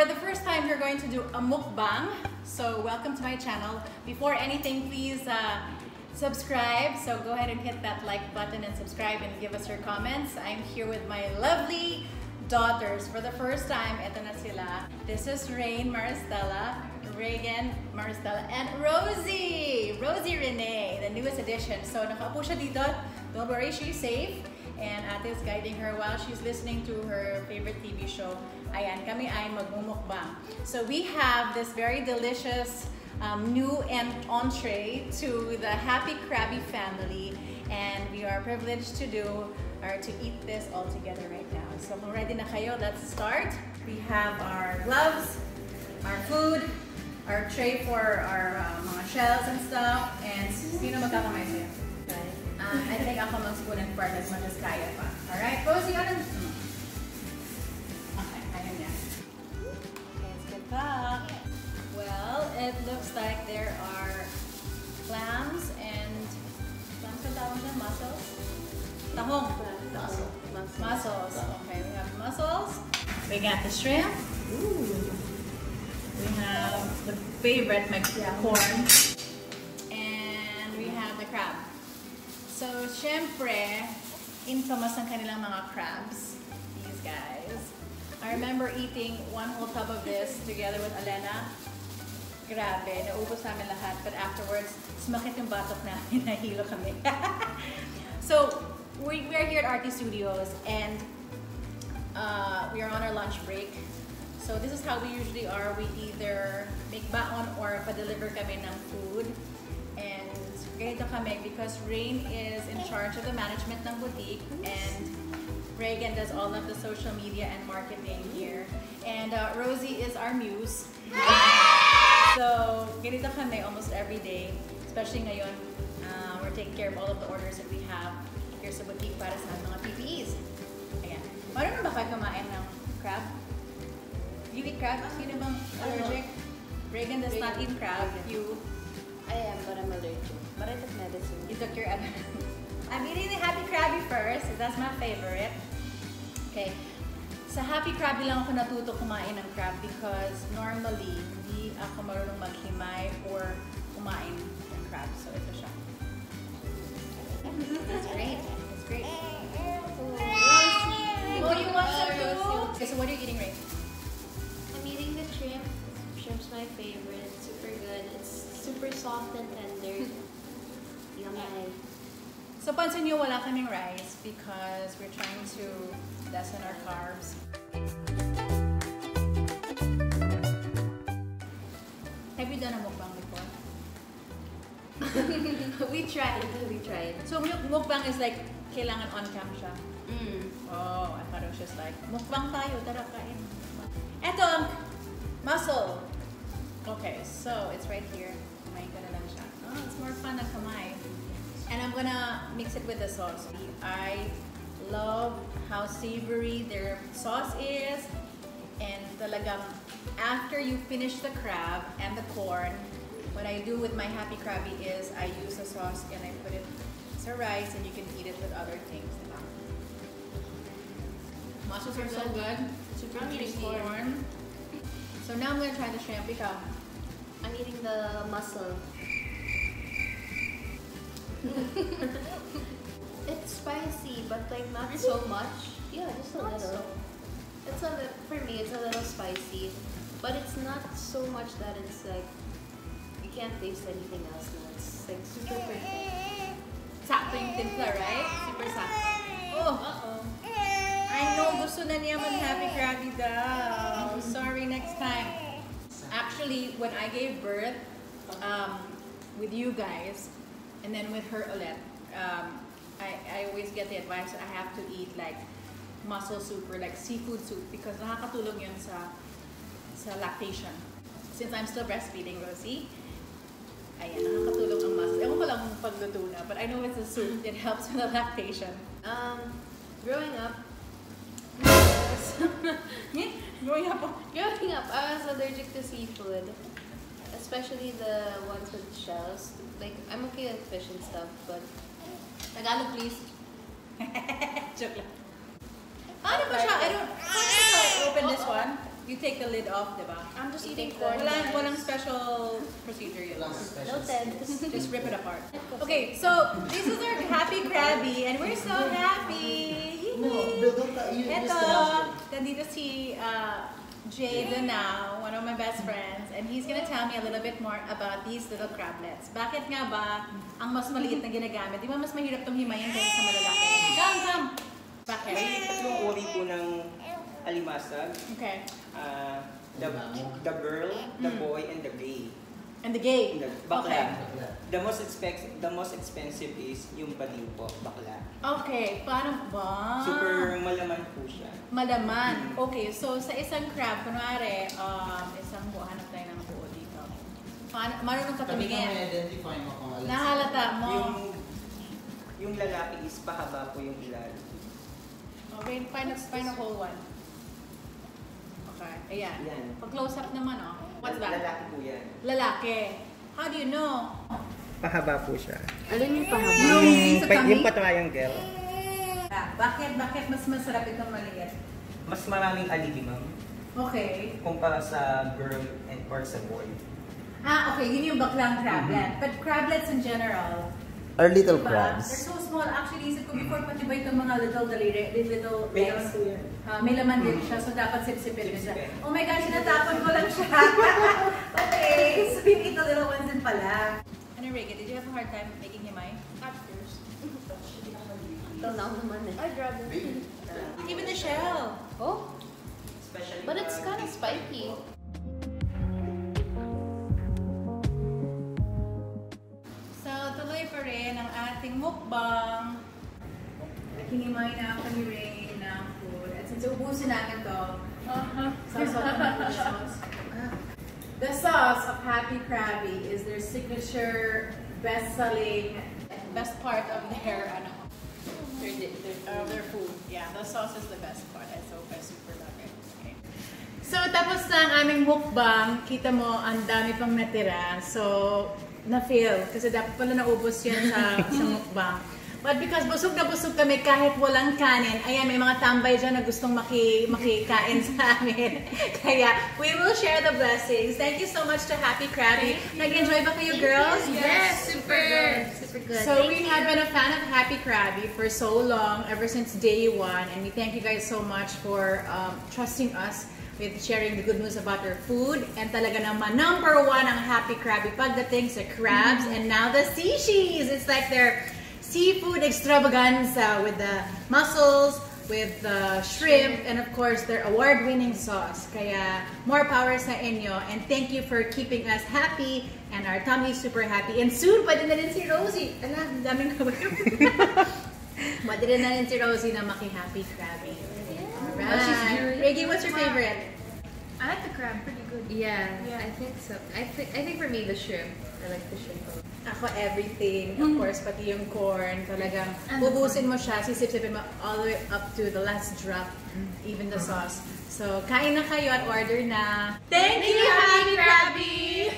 For the first time, we're going to do a mukbang. So welcome to my channel. Before anything, please uh, subscribe. So go ahead and hit that like button and subscribe and give us your comments. I'm here with my lovely daughters for the first time. Ito na sila. This is Rain Maristella, Reagan Maristella, and Rosie! Rosie Renee, the newest addition. So nakaupo siya dito. Don't worry, she's safe. And ate is guiding her while she's listening to her favorite TV show. Ayan, kami ay magmumukbang. So we have this very delicious um, new entree to the Happy Crabbie family. And we are privileged to do or to eat this all together right now. So kung ready na kayo, let's start. We have our gloves, our food, our tray for our uh, mga shells and stuff. And sino magkakamay sa'yo? Uh, I think ako mag-spoon and fork as much as kaya pa. Alright, Rosie, ano? Okay, kaya niya. Let's get back. Well, it looks like there are clams and clams ang tawag na mussels? Tahong. Mussel. Mussels. Okay, we have mussels. We got the shrimp. We have the favorite, my corn. And we have the crab. So, syempre, infamous ang kanilang mga crabs. These guys. I remember eating one whole tub of this together with Elena. Grabe, naubos namin lahat. But afterwards, sumakit yung batok namin, nahilo kami. so, we, we are here at RT Studios and uh, we are on our lunch break. So this is how we usually are. We either make baon or pa-deliver kami ng food. Ganito kami because Rain is in charge of the management ng boutique and Reagan does all of the social media and marketing here. And uh, Rosie is our muse. So, ganito kami almost every day. Especially ngayon, uh, we're taking care of all of the orders that we have here sa boutique para sa mga PPEs. Ayan. Marunong ba kayo kumain ng crab? You eat crab? Sino bang allergic? Reagan does not eat crab. You, I am, but I'm allergic. But I took medicine. you took your I'm eating the Happy Crabbie first, that's my favorite. Okay. Sa Happy Crabbie lang ako natuto kumain ng crab because normally, hindi ako marunong maghimay or kumain ng crab. So, ito siya. That's great. That's great. Oh, you want some too? Okay, so what are you eating, Ray? I'm eating the shrimp. Shrimp's my favorite. It's super good. It's super soft and tender. Yummy. So, pansin nyo, wala kaming rice because we're trying to lessen our carbs. Have you done a mukbang before? we tried. We tried. So, muk- mukbang is like, kailangan on cam siya. Mm. Oh, I thought it was just like, mukbang tayo, tara kain. Eto, ang mussel. Okay, so it's right here. Kumain ka na lang siya. Oh, it's more fun na kamay. And I'm gonna mix it with the sauce. I love how savory their sauce is. And talagang, um, after you finish the crab and the corn, what I do with my Happy Crabbie is I use the sauce and I put it sa rice and you can eat it with other things. Mussels are so good. Super I'm eating corn. So now I'm gonna try the shrimp. Ikaw. I'm eating the mussel. it's spicy, but like not so much. Yeah, just a Not little. so. It's a little, for me, it's a little spicy, but it's not so much that it's like you can't taste anything else. No, it's like super perfect. Sakto yung timpla, right? Super sakto. Oh, Uh-oh. I know gusto na niya mag-happy Crabbie daw. Sorry, next time. Actually, when I gave birth um, with you guys, and then with her ulit, um, I, I always get the advice that I have to eat like mussel soup or like seafood soup because nakakatulong yun sa sa lactation. Since I'm still breastfeeding, Rosie, ayan, nakakatulong ang mussel. Ewan ko lang pagluto na, but I know it's a soup. It helps with the lactation. Um, growing up, growing up, growing up, I was allergic to seafood, especially the ones with shells. Like I'm okay with fish and stuff, but Tagalog please. Joke lang. Paano ba siya? I don't, paano ba siya open this one? You take the lid off, di ba? I'm just You eating take corn. the- Walang, walang special procedure yun. Noted. Just rip it apart. Okay, so this is our Happy Crabbie, and we're so happy! No, Yee! don't you Ito, nandito si uh, Jay now, one of my best friends, and he's gonna tell me a little bit more about these little crablets. Bakit nga ba ang mas maliit na ginagamit? Di ba mas mahirap itong himayin kaysa sa malalaki? Come, come! Bakit? May tatlong uri po ng alimasag. Okay. Ah, the, the girl, the Mm. boy, and the gay. And the gay. The bakla. Okay. The most expensive, the most expensive is yung baliw po, bakla. Okay, paano ba? Super malaman po siya. Malaman. Okay, so sa isang crab, kunwari, um, isang buo, hanap tayo ng buo dito. Paano, marunong ka Kami identify mo kung alin. Nahalata mo. Yung yung lalaki is pahaba po yung ilalim. Okay, find a, find a whole one. Okay, ayan. Yan. Pag close up naman, oh. What's that? Lalaki po yan. Lalaki. How do you know? Pahaba po siya. Alin yung pahaba? Yung sa pa- yung pa-triangle. Bakit, bakit mas masarap itong maliit? Mas maraming alibi, ma'am. Okay. Kumpara sa girl and or sa boy. Ah, okay, yun yung baklang crablet. But crablets in general, Are little Diba? They're so small. Actually, isip ko before pati ba itong mga little daliri, little May legs, laman po yan. ah, may laman din siya, so dapat sipsipin mo siya. Oh my gosh, natapon ko lang siya. okay, so you eat the little ones din pala. Ano, Reagan, did you have a hard time making himay? At first. Till now naman eh. I'd rather. Even the shell. Oh, Especially but it's kind of spiky. Mukbang. Na ng food. At since ubusin. The sauce of Happy Crabbie is their signature, best-selling, best part of their, ano, their, their, uh, their food. Yeah, the sauce is the best part. I so I super love it. Okay. So, tapos na ang aming mukbang. Kita mo, ang dami pang natira. So, na-feel. Kasi dapat pala naubos yun sa, sa mukbang. But because busog na busog kami kahit walang kanin, ayan, may mga tambay dyan na gustong maki, makikain sa amin. Kaya, we will share the blessings. Thank you so much to Happy Krabby. Nag-enjoy ba kayo, girls? Yes, super good. Super good. So Thank we you. have been a fan of Happy Krabby for so long, ever since day one, and we thank you guys so much for um, trusting us with sharing the good news about your food. And talaga naman, number one ang Happy Krabby pagdating sa crabs and now the sishis. It's like their seafood extravaganza with the mussels, with the shrimp, and of course their award-winning sauce. Kaya more power sa inyo, and thank you for keeping us happy and our tummy super happy. And soon, pwede na rin si Rosie. Ala, daming Pwede rin na rin si Rosie na maki-happy Krabby. Alright. Reggie, what's your favorite? I like the crab pretty good. Yeah, Yeah. I think so. I think I think for me the shrimp. I like the shrimp. a lot. Ako, everything. Of mm-hmm. course, pati yung corn. Talagang And the bubusin mo siya, sisip-sipin mo all the way up to the last drop, mm-hmm. even the sauce. So, kain na kayo at order na. Thank you, Happy Crabbie!